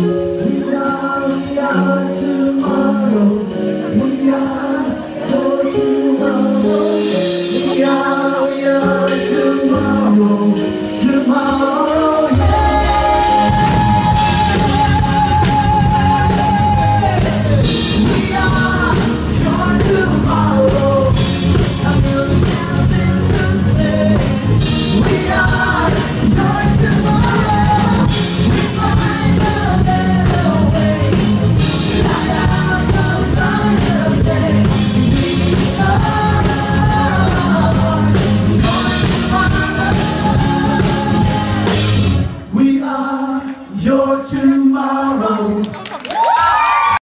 We are, we are tomorrow. We are. tomorrow